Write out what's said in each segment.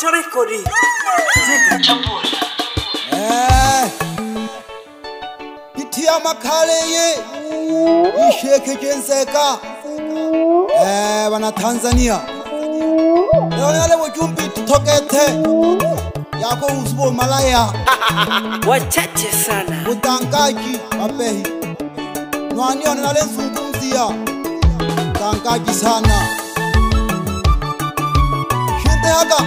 tarikori eh. iti ya makhale ye isheke jenzeka eh, banatanzania leonale wojumbi tokethe yako usbo malaya wachache sana mutangaji mabehi nwanione nalenzungumzia mutangaji sana shinte haka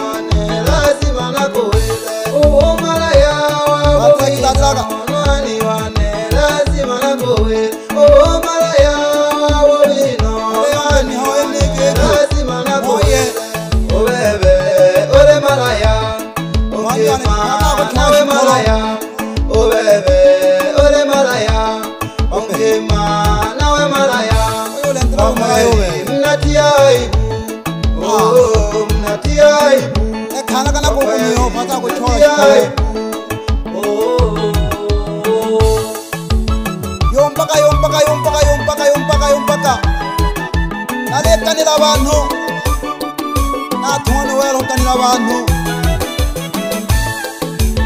kana kana eh. kuri kuyehovha takutora eh. oh. yombaka yombaka yombaka yombaka yombaka yombaka nale tanira vanhu natuwani wero tanira vanhu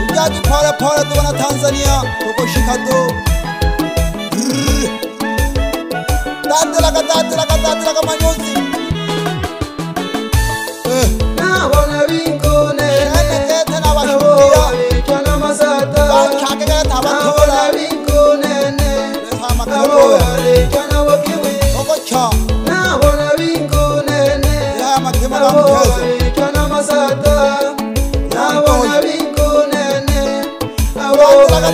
ujati pole pole tuvona tanzania tokoshikato tatiraka tatiraka tatiraka manyo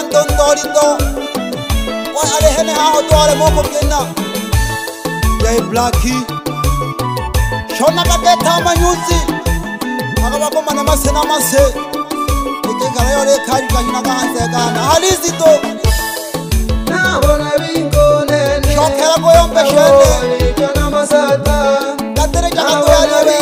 anton dolito wa alehene a o tuare mo po kena ya e blacki shona ka beta ma nyusi aga ba ko mana mase na mase o te ka yo le ka ka na ga ha se ka na alizi to na bona bingo nene shokela ko yo mpeshele ka na masata ka tere ka ko ya le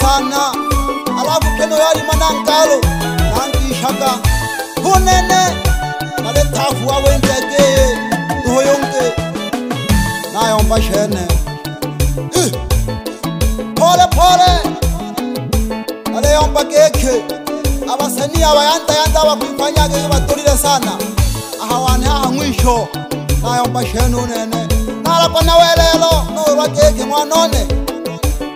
sana alafu keno yali manankalo nangishaga hunene naletafu wawenjegeye duhoyonge nayomba shene eh, pole pole naleyomba geke abasanii abayandayanda bakwifanyage batulile sana aha wane aha mwisho nayomba shene unene nalakwa nawelelo nowelwa geke mwanone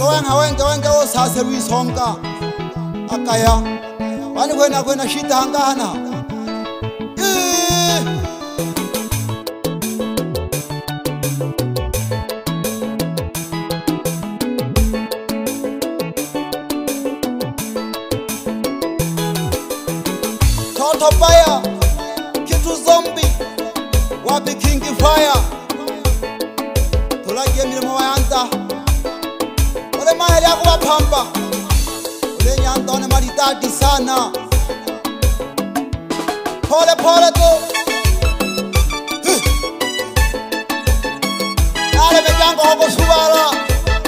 ke wanga wenke wenke wo sase lwisonka akaya vanikwenakwena xitangana ditatisana phole phole to nale metyango hoko subala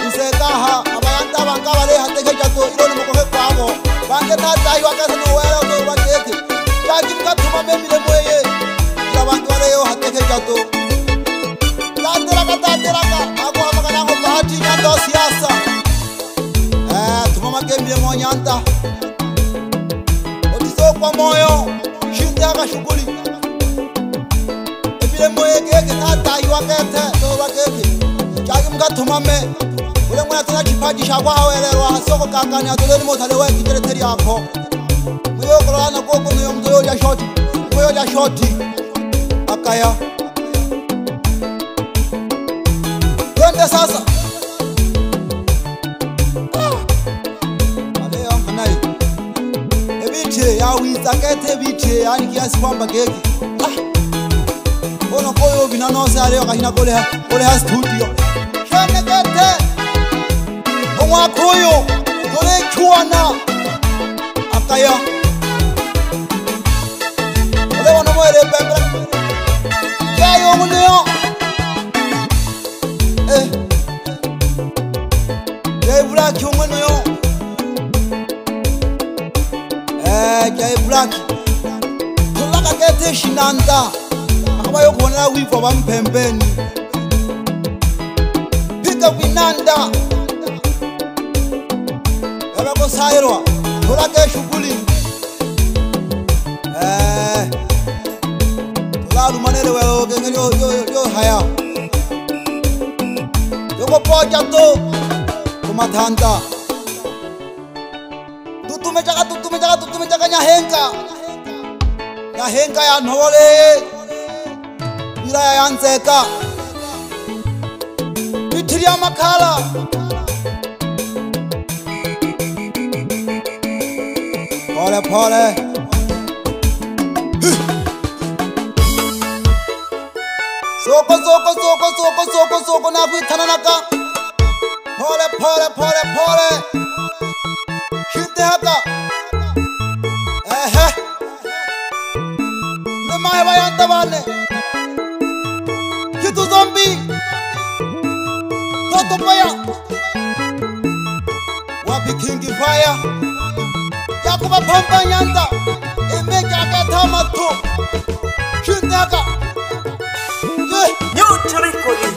isekaha abayanta bankabale hatekeja to ilone mokohe kwabo banke tatayi wakase nowela to bateke taki mkathuma bemile mweye ila banke baleyo hatekeja to Yeah. mashuguli ebile moyegege atayiwakete tovakeke cagi mgatumame ule mwenatena cipaji shakwahawelelwa sokokangani atoleni mosalewa ekiteleteli yako muyokolana kokonoyo mtoyoja shoti mkoyoja shoti akaya je yani kiasi kwamba geki mbona ah! koyo vinanose aleo kahina koleha studio kenekete omwakoyo tolechuana akaya santa abayokubonela wifa bamphembeni pite kwinanda yabakosayirwa tola keshukuli eh, tolalumanele weokeeyohaya yokopota to kumathanta tutumecaka tutumecaka tutumecaka nyahenka Nahenga ya nole wilaya ya nzeka mithili ya makala pole pole soko soko soko soko soko soko na kuitana nakuithananaka pole pole pole pole choir yakuba pompa nyanza imeke e akathamatho shutaka new trick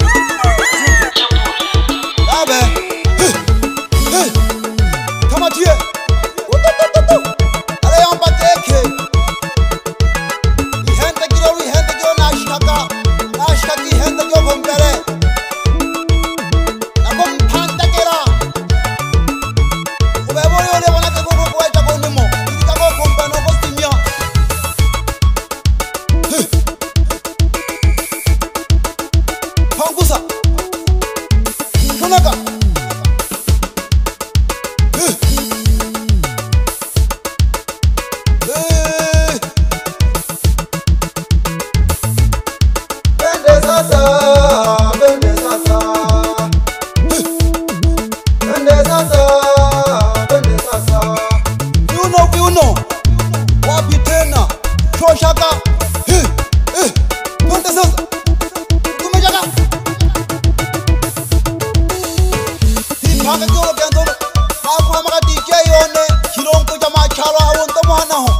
want know.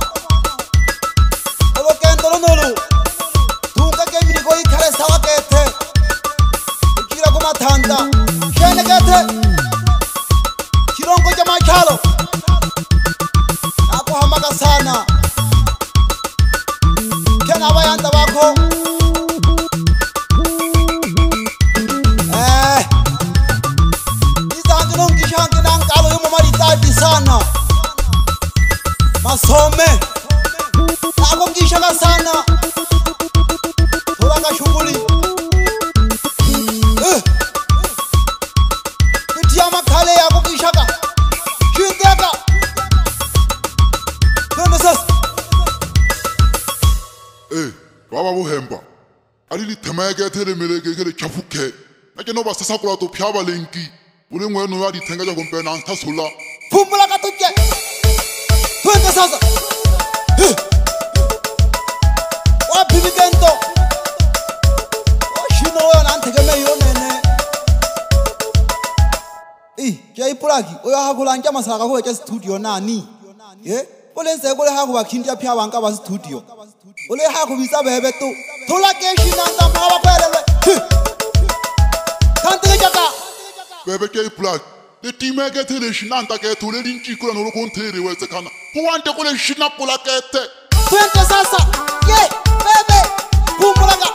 ba ba bohempa a le dithemaeketelemelekeke lethafuke ka ke no ba sasakolato phia ba lenki o le ngwe no ya dithenka ja kompena a ntha sola phumola ka toke thwente sasa wa bibikento o shino o yona a nthekeme yonene e ke a ipolaki o yo gagolang ke masala ka go wetse sethudi yonane e o le ntseko le ga go bakhinti ya phiawang ka ba studio o le ga go bitsa bebe to tholakešinnantsamaa s ba kwelelwe kantekekata bebe ke black le time ke thele shinanta ke thule lintshikula nolo khonthele wetse khana puwante kule shina pula ke the twente sasa ye bebe kumulaka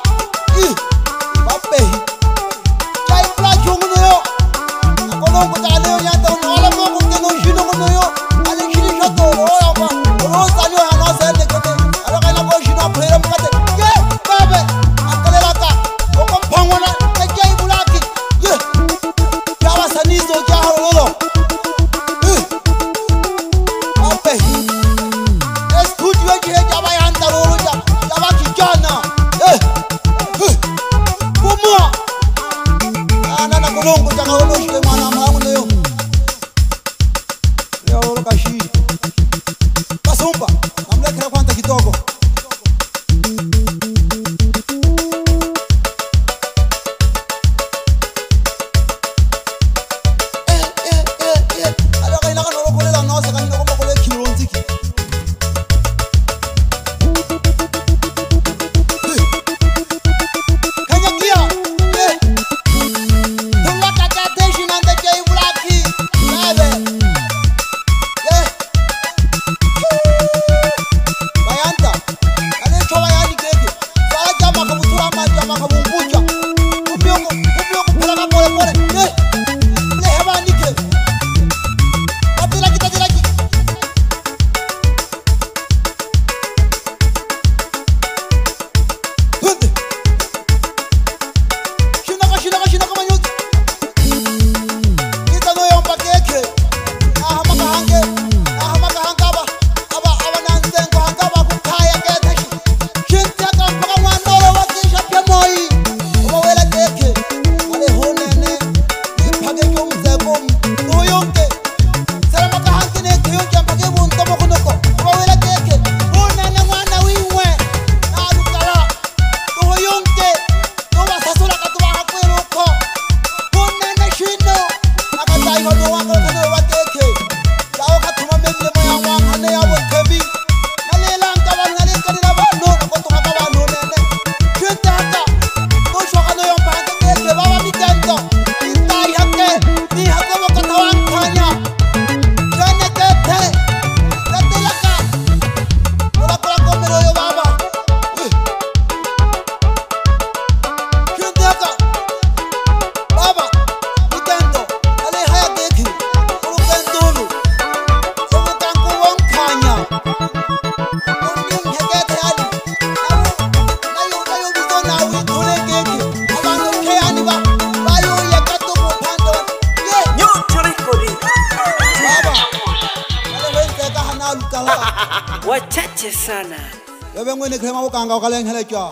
Ben ngwene krema o kanga o ka lenghele kya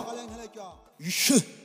shh